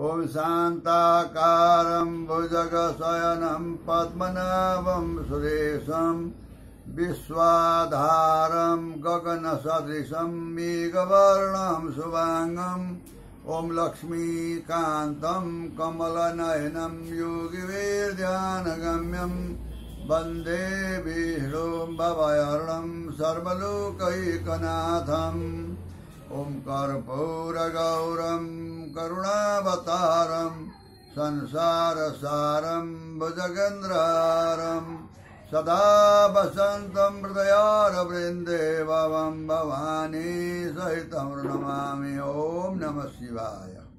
ॐ शान्ताकारं भुजगशयनं पद्मनाभं सुरेशं विश्वाधारं गगनसदृशं मेघवर्णं शुभाङ्गम् ॐ लक्ष्मीकान्तं कमलनयनं योगिवेद्यानगम्यं। वंदे विष्णुं भवयर्णं सर्वलोकैकनाथम्। ॐ कर्पूरगौरं करुणावतारं संसारसारं भुजगेन्द्रारं सदा वसन्तं हृदयारवृन्दे भवं भवानी सहितं नमामि ॐ नमः शिवाय।